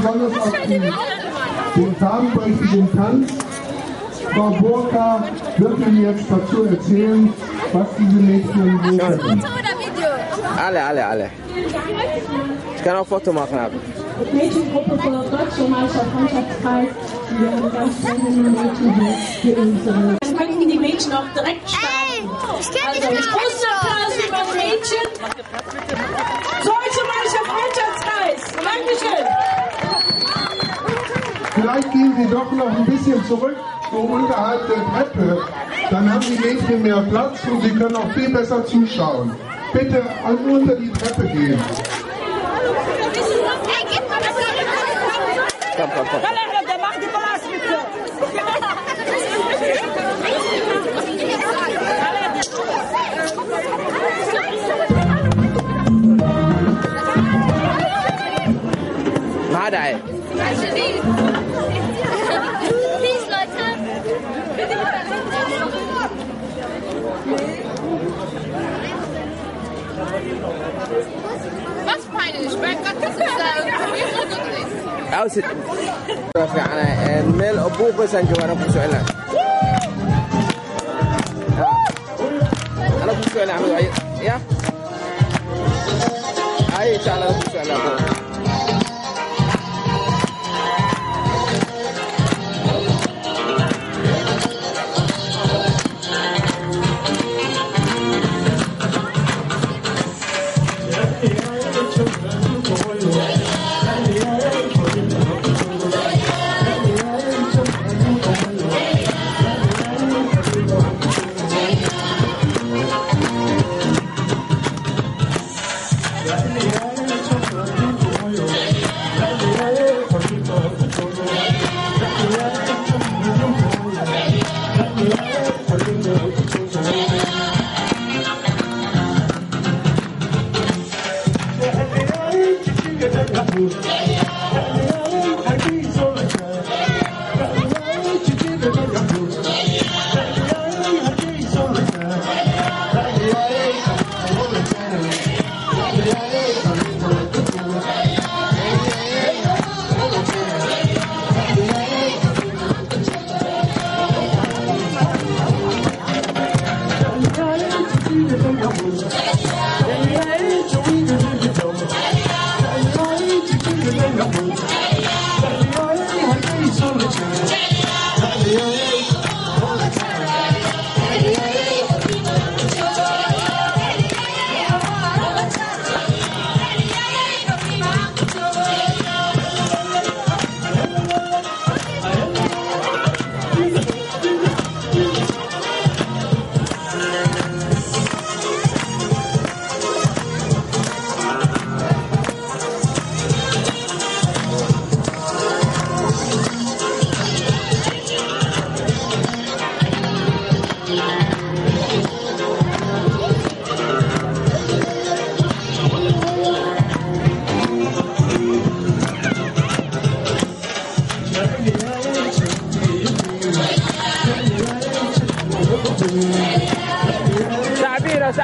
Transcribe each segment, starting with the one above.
besonders auf die, den farbenprächtigen Tanz. Frau Burka wird Ihnen jetzt dazu erzählen, was diese Mädchen so können. Alle, alle, alle. Ich kann auch Foto machen. Aber. Mädchengruppe von der Deutschen Meister Freundschaftskreis. Wir haben ganz viele Mädchen hier, hier unsere. Dann könnten die Mädchen auch direkt starten. Also großen Applaus für das Mädchen. Deutsche Meister Freundschaftskreis. Dankeschön. Vielleicht gehen Sie doch noch ein bisschen zurück, so unterhalb der Treppe. Dann haben die Mädchen mehr Platz und Sie können auch viel besser zuschauen. Bitte an- unter die Treppe gehen. Komm, komm, komm. der That's painish, but قد تسأل. أوسد. رفعنا ميل أبوك بس أنجوا أنا بقول سؤال. أنا بقول سؤال عمي يا. أي إن شاء الله بقول سؤال أبوك.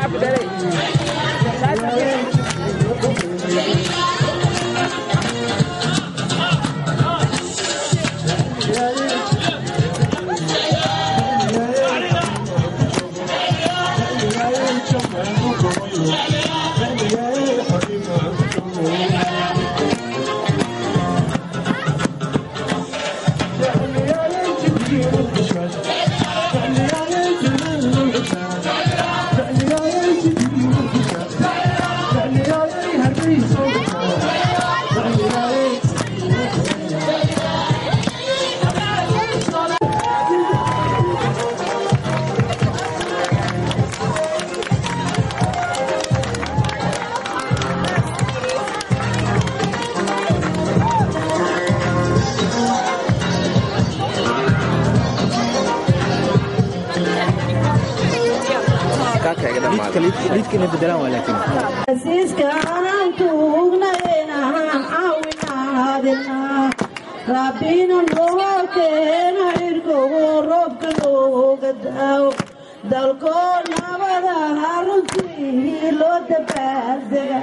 I'm age. Aanan tuugnayna caawinaadina rabbina noo keena irkogo roobka nabada runtii loo dabaaldega